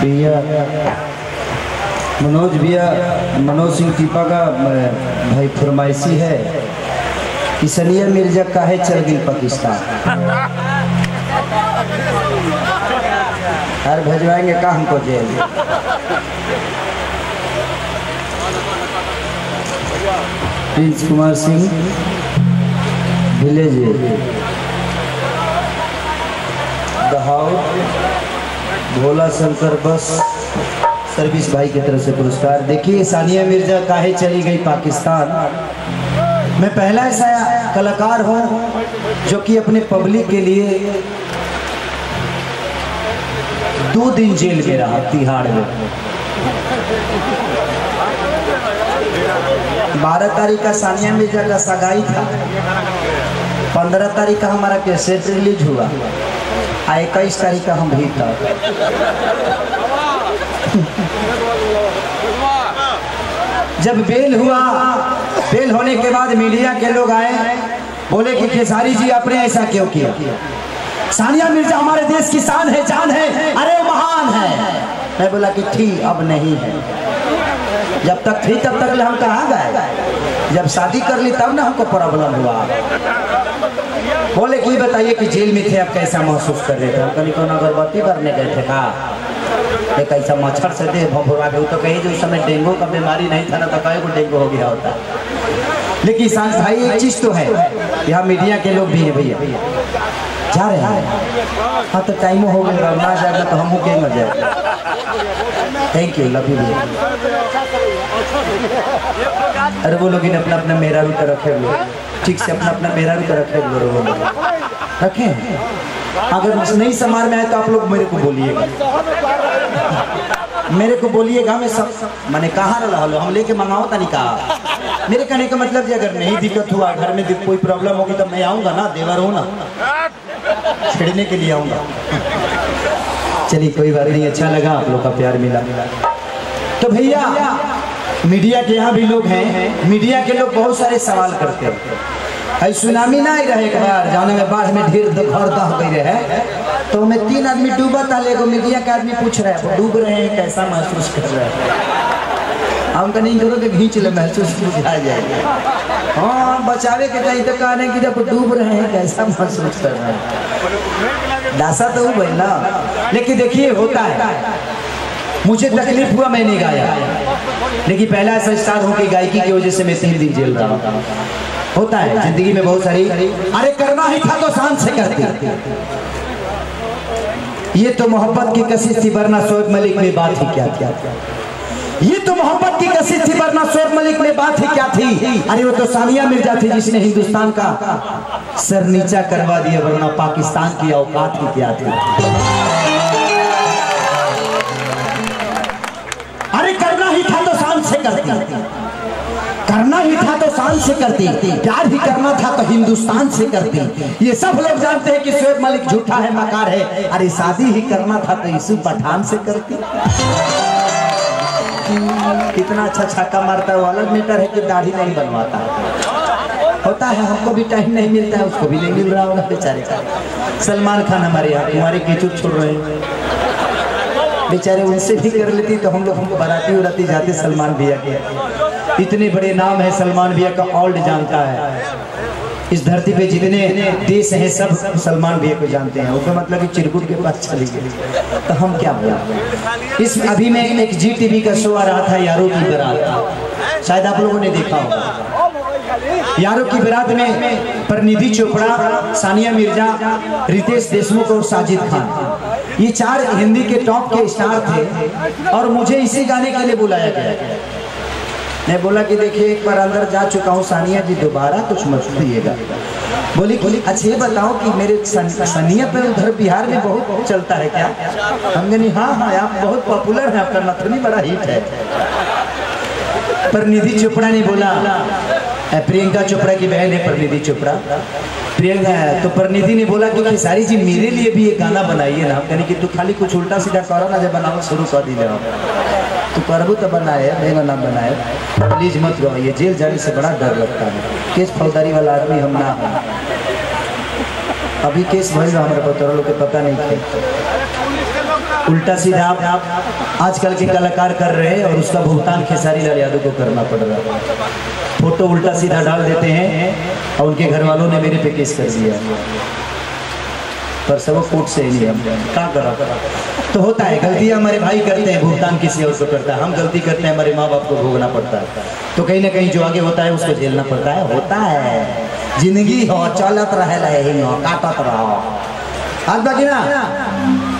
भैया मनोज भैया, मनोज सिंह टीपा का भाई फरमाइशी है कि सनिया मिर्ज़ा काहे चल गई पाकिस्तान? यार भेजवाएँगे का हमको jail? Prince Kumar Singh village Dahav Bhola Shankar bus service भाई की तरफ़ से पुरस्कार। देखिए, सानिया मिर्ज़ा काहे चली गई पाकिस्तान? मैं पहला ऐसा कलाकार हूँ जो कि अपने पब्लिक के लिए दो दिन जेल में रहा, तिहाड़ में। बारह तारीख का सानिया मिर्ज़ा का सगाई था। पंद्रह तारीख का हमारा कैसेट रिलीज़ हुआ। आ इक्कीस तारीख का हम भी था। जब बेल हुआ, बेल होने के बाद मीडिया के लोग आए, बोले कि खेसारी जी, आपने ऐसा क्यों किया? सानिया मिर्ज़ा, हमारे देश की शान है, जान है, अरे महान है। मैं बोला कि थी, अब नहीं है। जब तक थी, तब तक हम कहाँ गए? जब शादी कर ली, तब ना हमको प्रॉब्लम हुआ। बोले कि बताइए कि जेल में थे आप कैसा महसूस कर रहे थे? हम कहीं कौन अगरबत्ती करने गए थे का कैसा मच्छर से दे भोरा के तो कहीं जो उस समय डेंगू का बीमारी नहीं था ना तो कहीं को डेंगू हो गया होता। लेकिन सांस भाई एक चीज़ तो है। यहाँ मीडिया के लोग भी हैं भैया। जा रहे हैं। हाँ तो टाइम हो गया ना जाएगा तो हम के मर जाए थैंक यू लव यू अरे वो लोग इन अपना अपना मेरा भी तो रखे हुए ठीक से अपना अपना मेरा भी तो रखे हुए वो लोग। रखे अगर नहीं समार में आए तो आप लोग मेरे को बोलिएगा। मेरे को बोलिएगा, मैं सब मैंने कहा रहा हम लेके मंगाओ था नहीं कहा। मेरे कहने का मतलब अगर नहीं दिक्कत हुआ, घर में कोई प्रॉब्लम होगी तो मैं आऊँगा ना, देवर हूँ ना। छेड़ने के लिए आऊँगा। चलिए, कोई बात नहीं अच्छा लगा आप लोग का प्यार मिला। तो भैया, मीडिया के यहाँ भी लोग हैं। मीडिया के लोग बहुत सारे सवाल करते हैं। सुनामी ना ही रहे बार जाने में बाढ़ में ढेर घर दह गई रहे। तो में तीन आदमी डूबा था लेको मीडिया के आदमी पूछ रहे हैं, डूब रहे हैं, कैसा महसूस कर रहे हैं? हम कहीं करो के घींच ले महसूस बुझा जाएगा हाँ बचावे के चाहिए तो कहने की जब डूब रहे हैं कैसा महसूस कर रहे हैं? दासा तो हुआ ना। लेकिन देखिए होता है। मुझे तकलीफ़ हुआ मैंने गाया। लेकिन पहला ऐसा स्टार हो कि गायकी की वजह से मैं तीन दिन जेल रहा हूँ। होता है। ज़िंदगी में बहुत सारी अरे करना ही था तो शान से करती। ये तो मोहब्बत की कशिश थी वरना शोएब मलिक में बात ही क्या क्या? ये तो मोहब्बत की कशिश थी, वरना शोएब मलिक में बात ही क्या थी? अरे वो तो सानिया मिर्ज़ा थी जिसने हिंदुस्तान का सर नीचा करवा दिया, वरना पाकिस्तान की औकात ही क्या थी? अरे करना ही था तो शान से करती। करना ही था तो शान से करती। प्यार ही करना था तो हिंदुस्तान से करती। ये सब लोग जानते हैं कि शोएब मलिक झूठा है, मकार है। अरे शादी ही करना था तो यूसुफ पठान से करती। कितना अच्छा छक्का मारता है वो अलग मैटर है कि दाढ़ी नहीं बनवाता। होता है, हमको भी टाइम नहीं मिलता है, उसको भी नहीं मिल रहा होगा बेचारे का। सलमान खान हमारे यहाँ तुम्हारे कीचुट छोड़ रहे हैं। बेचारे उनसे भी कर लेती तो हम लोग हमको बराती उराती जाते, सलमान भैया के। इतने बड़े नाम है, सलमान भैया का ऑल्ड जानता है। इस धरती पे जितने देश हैं, सब सलमान भैया को जानते हैं। उसका मतलब कि चिरकुट के पास चली गई तो हम क्या बोले? इस अभी में एक जी टीवी का शो आ रहा था, यारों की बारात। शायद आप लोगों ने देखा होगा। यारों की बारात में परिनिधि चोपड़ा, सानिया मिर्ज़ा, रितेश देशमुख और साजिद खान। ये चार हिंदी के टॉप के स्टार थे और मुझे इसी गाने के लिए बुलाया गया। मैं बोला कि देखिए एक बार अंदर जा चुका हूँ सानिया जी दोबारा कुछ मत दिएगा बोली बोली अच्छा ये बताओ कि मेरे सन, सनिया पे उधर बिहार में बहुत चलता है क्या? हम कहनी हाँ हाँ आप बहुत पॉपुलर है आपका नथुनी बड़ा हिट है। पर निधि चोपड़ा ने बोला प्रियंका चोपड़ा की बहन है परनिधि चोपड़ा। प्रियंका तो परनिधि ने बोला कि खेसारी जी मेरे लिए भी एक गाना बनाइए ना। कहने कि तू खाली कुछ उल्टा सीधा करो ना जब बनाओ शुरू कर दी तो करबू तो बनाए नहीं ना बनाए। प्लीज़ मत गवाइए जेल जाने से बड़ा डर लगता है। केस फौजदारी वाला आदमी हम ना हो। अभी केस बा हमरा पता लोग के पता नहीं थे। उल्टा सीधा आप आजकल के कलाकार कर रहे हैं और उसका भुगतान खेसारी लाल यादव को करना पड़ रहा है। फ़ोटो उल्टा सीधा डाल देते हैं और उनके घर वालों ने मेरे पे केस कर दिया। पर सब कोर्ट से ही हम क्या करा? तो होता है, गलती हमारे भाई करते हैं, भुगतान किसी और को करता है। हम गलती करते हैं, हमारे माँ बाप को भोगना पड़ता है। तो कहीं ना कहीं जो आगे होता है, उसको झेलना पड़ता है। होता है। ज़िंदगी हो, चलत रहे ही हो, काटत रहो। आज बाकी ना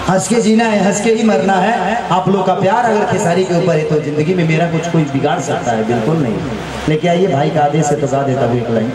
हंस के जीना है हंस के ही मरना है। आप लोग का प्यार अगर खेसारी के ऊपर है तो ज़िंदगी में मेरा कुछ कोई बिगाड़ सकता है, बिल्कुल नहीं। लेकिन आइए, भाई का आदेश से तो गा देता हूँ एक लाइन।